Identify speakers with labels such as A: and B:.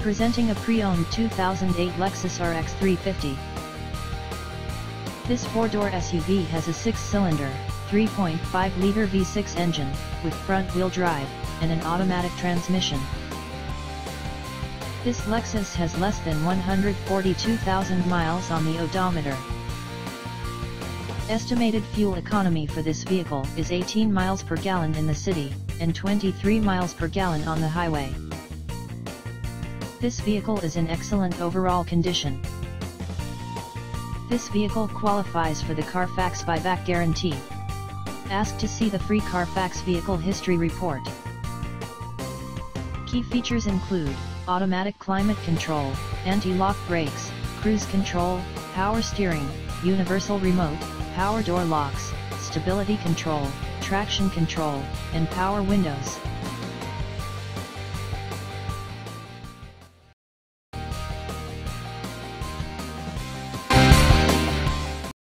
A: Presenting a pre-owned 2008 Lexus RX 350. This four-door SUV has a six-cylinder, 3.5-liter V6 engine, with front-wheel drive, and an automatic transmission. This Lexus has less than 142,000 miles on the odometer. Estimated fuel economy for this vehicle is 18 miles per gallon in the city, and 23 miles per gallon on the highway. This vehicle is in excellent overall condition. This vehicle qualifies for the Carfax buyback guarantee. Ask to see the free Carfax vehicle history report. Key features include, automatic climate control, anti-lock brakes, cruise control, power steering, universal remote, power door locks, stability control, traction control, and power windows.